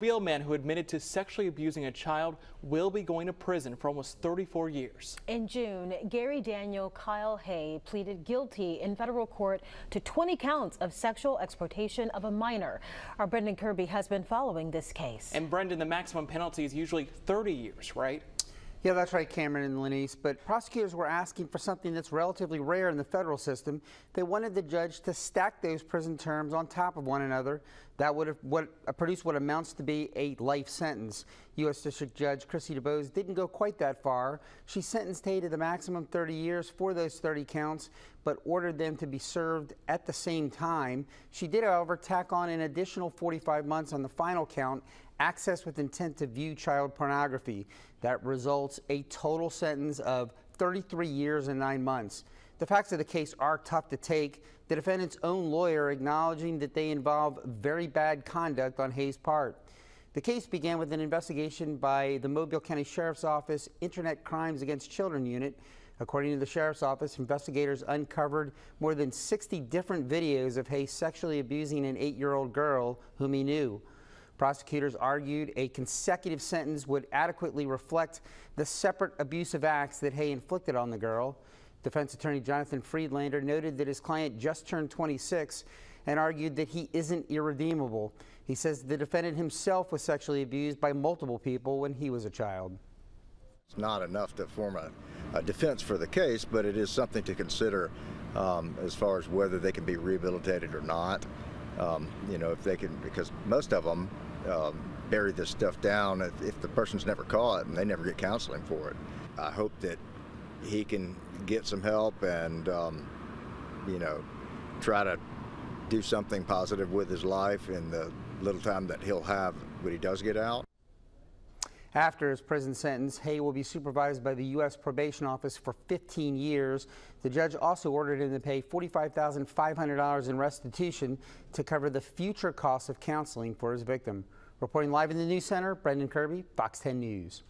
Mobile man who admitted to sexually abusing a child will be going to prison for almost 34 years. In June, Gary Daniel Kyle Hay pleaded guilty in federal court to 20 counts of sexual exploitation of a minor. Our Brendan Kirby has been following this case. And Brendan, the maximum penalty is usually 30 years, right? Yeah, that's right, Cameron and Lenise. But prosecutors were asking for something that's relatively rare in the federal system. They wanted the judge to stack those prison terms on top of one another. That would have what, uh, produce what amounts to be a life sentence. U.S. District Judge Kristi DuBose didn't go quite that far. She sentenced Hay to the maximum 30 years for those 30 counts, but ordered them to be served at the same time. She did, however, tack on an additional 45 months on the final count access with intent to view child pornography. That results a total sentence of 33 years and nine months. The facts of the case are tough to take. The defendant's own lawyer acknowledging that they involve very bad conduct on Hay's part. The case began with an investigation by the Mobile County Sheriff's Office Internet Crimes Against Children Unit. According to the Sheriff's Office, investigators uncovered more than 60 different videos of Hayes sexually abusing an eight year old girl whom he knew. Prosecutors argued a consecutive sentence would adequately reflect the separate abusive acts that Hay inflicted on the girl. Defense attorney Jonathan Friedlander noted that his client just turned 26 and argued that he isn't irredeemable. He says the defendant himself was sexually abused by multiple people when he was a child. It's not enough to form a, a defense for the case, but it is something to consider um, as far as whether they can be rehabilitated or not. Um, you know, if they can, because most of them um, bury this stuff down if, if, the person's never caught and they never get counseling for it. I hope that he can get some help and, um, you know, try to do something positive with his life in the little time that he'll have when he does get out. After his prison sentence, Hay will be supervised by the U.S. Probation Office for 15 years. The judge also ordered him to pay $45,500 in restitution to cover the future costs of counseling for his victim. Reporting live in the News Center, Brendan Kirby, Fox 10 News.